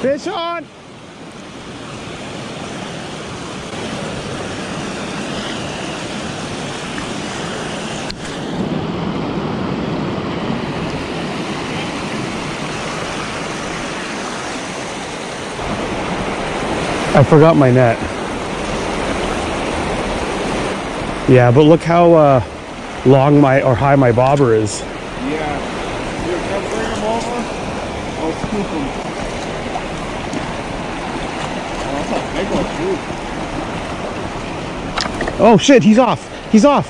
Fish on! I forgot my net. Yeah, but look how uh, long my or high my bobber is. Yeah. Here, can I bring over? I'll scoop. Oh, shit, he's off. He's off.